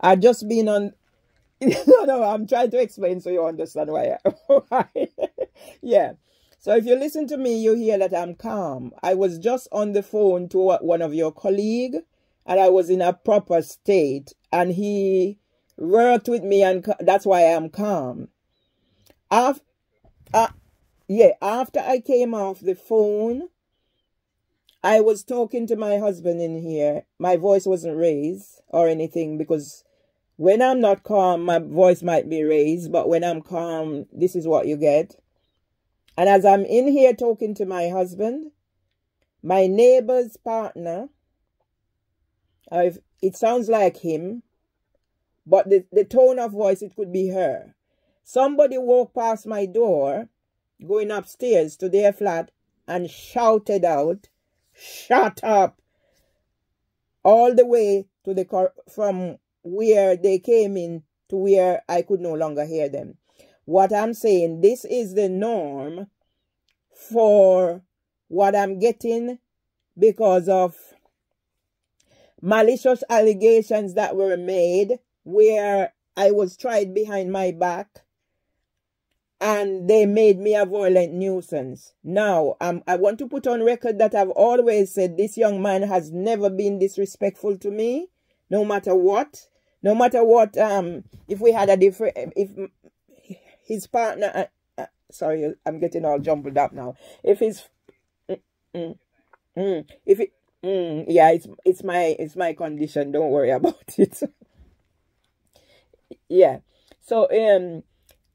I just been on. no, no, I'm trying to explain so you understand why. I... yeah. So if you listen to me, you hear that I'm calm. I was just on the phone to one of your colleague, and I was in a proper state, and he worked with me, and that's why I'm calm. After, uh, yeah, after I came off the phone, I was talking to my husband in here. My voice wasn't raised or anything because when I'm not calm, my voice might be raised, but when I'm calm, this is what you get. And as I'm in here talking to my husband, my neighbor's partner, I've, it sounds like him, but the, the tone of voice, it could be her. Somebody walked past my door, going upstairs to their flat, and shouted out, Shut up! All the way to the from where they came in to where I could no longer hear them. What I'm saying, this is the norm for what I'm getting because of malicious allegations that were made where I was tried behind my back and they made me a violent nuisance. Now, um, I want to put on record that I've always said this young man has never been disrespectful to me, no matter what. No matter what, um, if we had a different, if his partner, uh, uh, sorry, I'm getting all jumbled up now. If his, mm, mm, mm, if it, mm, yeah, it's it's my it's my condition. Don't worry about it. yeah. So um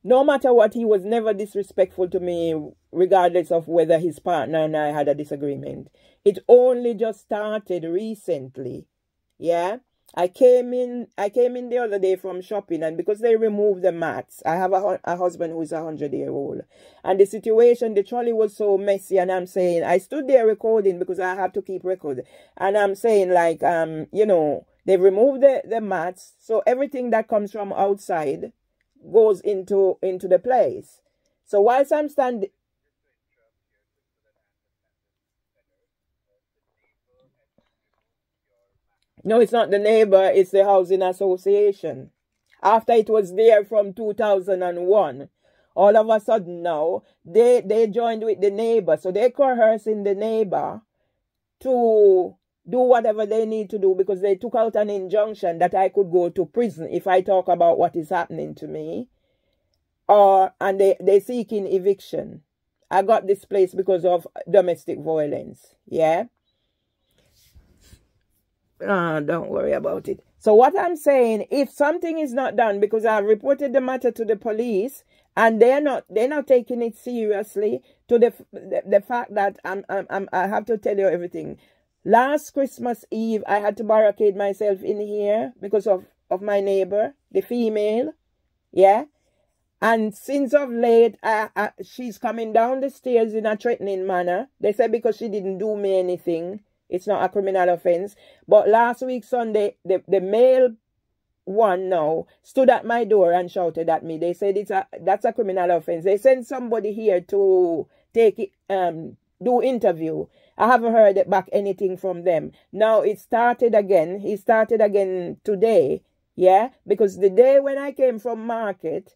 no matter what, he was never disrespectful to me, regardless of whether his partner and I had a disagreement. It only just started recently. Yeah. I came in I came in the other day from shopping and because they removed the mats, I have a, a husband who is a hundred year old. And the situation, the trolley was so messy and I'm saying I stood there recording because I have to keep record. And I'm saying like um, you know, they removed the, the mats, so everything that comes from outside goes into into the place. So whilst I'm standing No, it's not the neighbor, it's the housing association. After it was there from 2001, all of a sudden now, they, they joined with the neighbor. So they coercing the neighbor to do whatever they need to do because they took out an injunction that I could go to prison if I talk about what is happening to me. Or and they, they seeking eviction. I got this place because of domestic violence. Yeah. Uh, don't worry about it. So what I'm saying, if something is not done, because I reported the matter to the police, and they're not they're not taking it seriously to the the, the fact that I'm, I'm, I'm I have to tell you everything. Last Christmas Eve, I had to barricade myself in here because of, of my neighbor, the female. Yeah. And since of late, I, I, she's coming down the stairs in a threatening manner. They said because she didn't do me anything, it's not a criminal offense. But last week, Sunday, the, the male one now stood at my door and shouted at me. They said it's a that's a criminal offense. They sent somebody here to take it, um do interview. I haven't heard back anything from them. Now it started again. It started again today. Yeah, because the day when I came from market,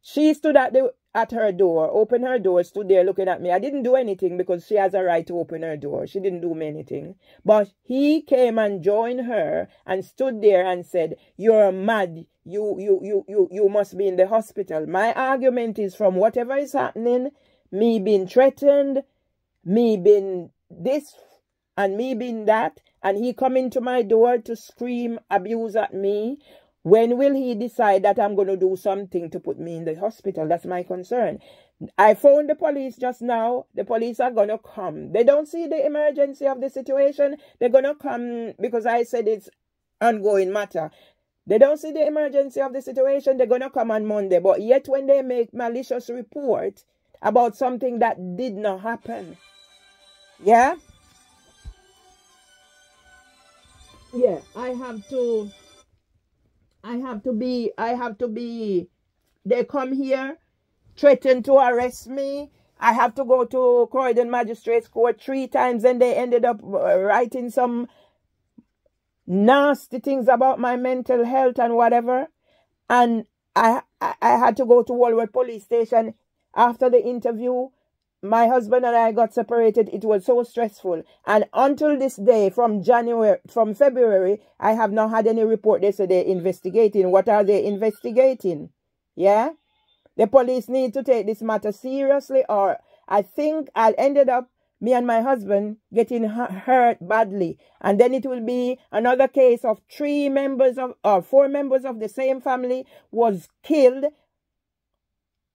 she stood at the at her door, opened her door, stood there looking at me. I didn't do anything because she has a right to open her door. She didn't do me anything. But he came and joined her and stood there and said, You're mad. You you you you you must be in the hospital. My argument is from whatever is happening, me being threatened, me being this and me being that, and he coming to my door to scream abuse at me. When will he decide that I'm going to do something to put me in the hospital? That's my concern. I phoned the police just now. The police are going to come. They don't see the emergency of the situation. They're going to come because I said it's ongoing matter. They don't see the emergency of the situation. They're going to come on Monday. But yet when they make malicious report about something that did not happen, yeah? Yeah, I have to I have to be I have to be they come here threaten to arrest me. I have to go to Croydon Magistrates Court three times and they ended up uh, writing some nasty things about my mental health and whatever. And I, I, I had to go to Walworth police station after the interview. My husband and I got separated. It was so stressful. And until this day, from January, from February, I have not had any report. They say they're investigating. What are they investigating? Yeah? The police need to take this matter seriously or I think I'll ended up me and my husband getting hurt badly. And then it will be another case of three members of, or four members of the same family was killed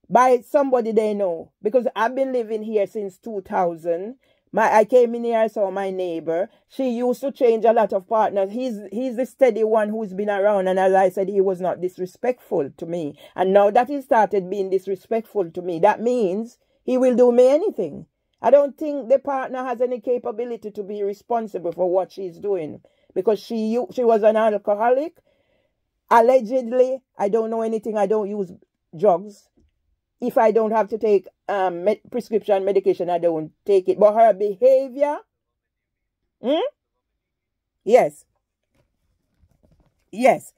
by somebody they know. Because I've been living here since 2000. My, I came in here, I saw my neighbor. She used to change a lot of partners. He's, he's the steady one who's been around. And as I said, he was not disrespectful to me. And now that he started being disrespectful to me, that means he will do me anything. I don't think the partner has any capability to be responsible for what she's doing because she she was an alcoholic. Allegedly, I don't know anything. I don't use drugs. If I don't have to take um, med prescription medication, I don't take it. But her behavior, hmm? yes, yes.